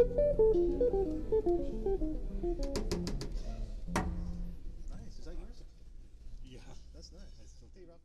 Nice. Is that yours? Yeah. That's nice. Hey, Rob.